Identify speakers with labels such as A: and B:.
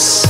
A: us.